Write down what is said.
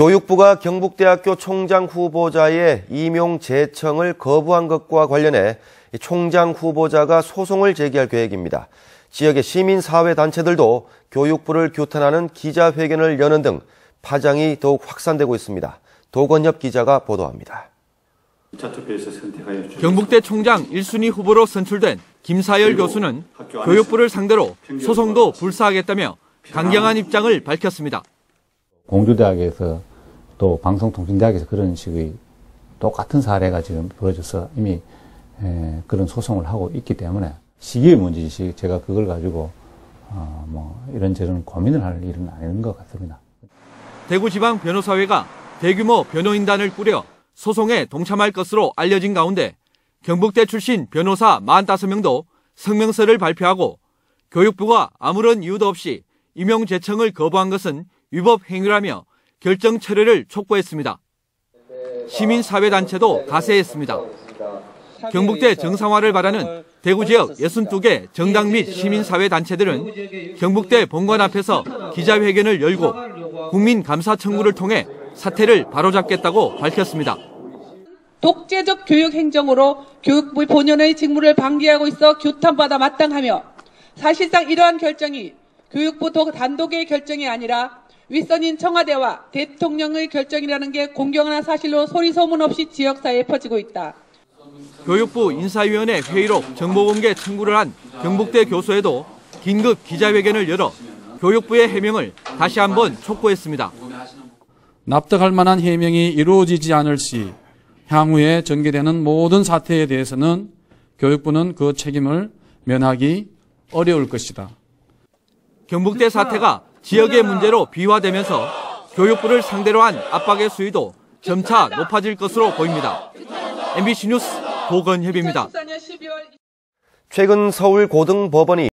교육부가 경북대학교 총장 후보자의 임용 제청을 거부한 것과 관련해 총장 후보자가 소송을 제기할 계획입니다. 지역의 시민사회단체들도 교육부를 규탄하는 기자회견을 여는 등 파장이 더욱 확산되고 있습니다. 도건엽 기자가 보도합니다. 경북대 총장 1순위 후보로 선출된 김사열 교수는 교육부를 상대로 소송도 불사하겠다며 강경한 입장을 밝혔습니다. 공주대학에서 또 방송통신대학에서 그런 식의 똑같은 사례가 지금 벌어져서 이미 그런 소송을 하고 있기 때문에 시기의 문제지 제가 그걸 가지고 어 뭐 이런저런 고민을 할 일은 아닌 것 같습니다. 대구지방 변호사회가 대규모 변호인단을 꾸려 소송에 동참할 것으로 알려진 가운데 경북대 출신 변호사 45명도 성명서를 발표하고 교육부가 아무런 이유도 없이 임용 제청을 거부한 것은 위법 행위라며 결정 철회를 촉구했습니다. 시민사회단체도 가세했습니다. 경북대 정상화를 바라는 대구 지역 62개 정당 및 시민사회단체들은 경북대 본관 앞에서 기자회견을 열고 국민 감사 청구를 통해 사태를 바로잡겠다고 밝혔습니다. 독재적 교육 행정으로 교육부 본연의 직무를 방기하고 있어 규탄받아 마땅하며 사실상 이러한 결정이 교육부 단독의 결정이 아니라 윗선인 청와대와 대통령의 결정이라는 게 공경한 사실로 소리소문 없이 지역사회에 퍼지고 있다. 교육부 인사위원회 회의록 정보 공개 청구를 한 경북대 교수에도 긴급 기자회견을 열어 교육부의 해명을 다시 한번 촉구했습니다. 납득할 만한 해명이 이루어지지 않을 시 향후에 전개되는 모든 사태에 대해서는 교육부는 그 책임을 면하기 어려울 것이다. 경북대 사태가 지역의 문제로 비화되면서 교육부를 상대로 한 압박의 수위도 점차 높아질 것으로 보입니다. MBC 뉴스 도건협입니다. 최근 서울 고등법원이